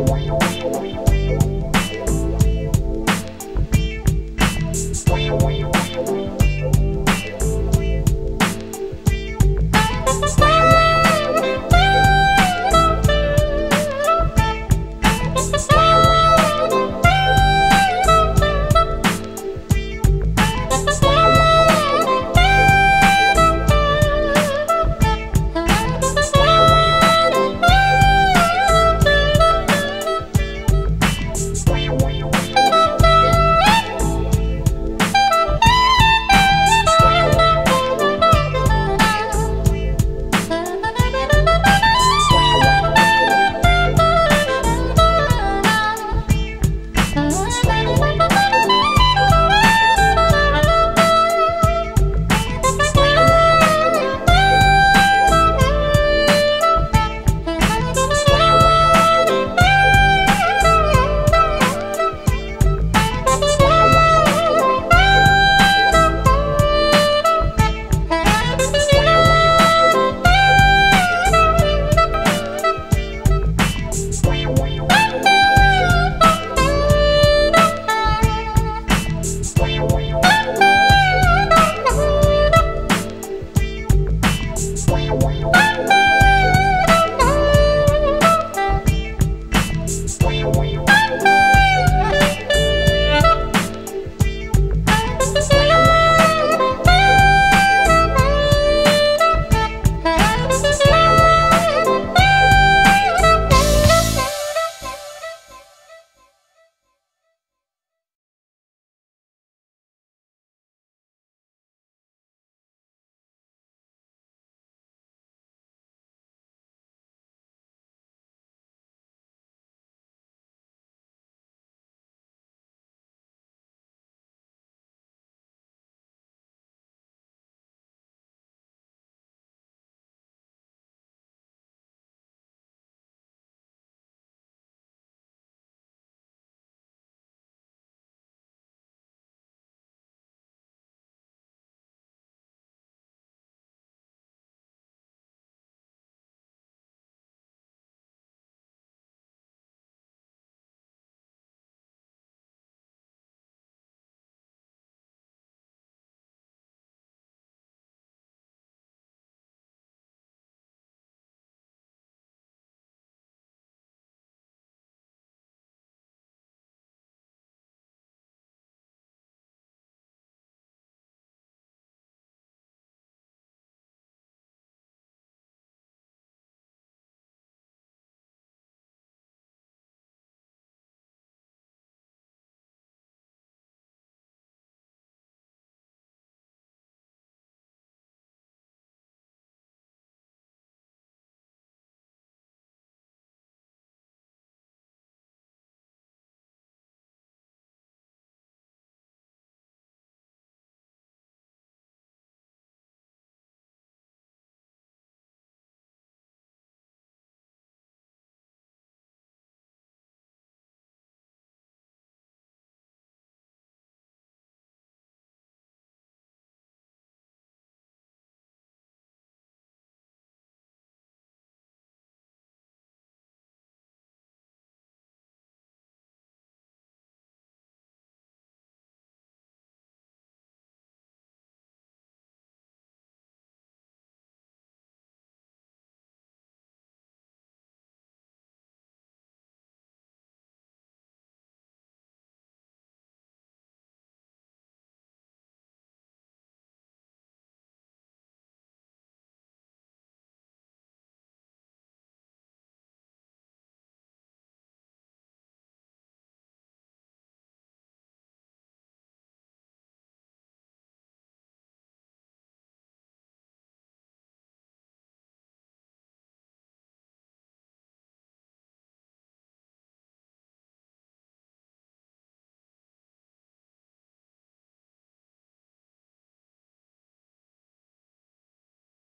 Wow.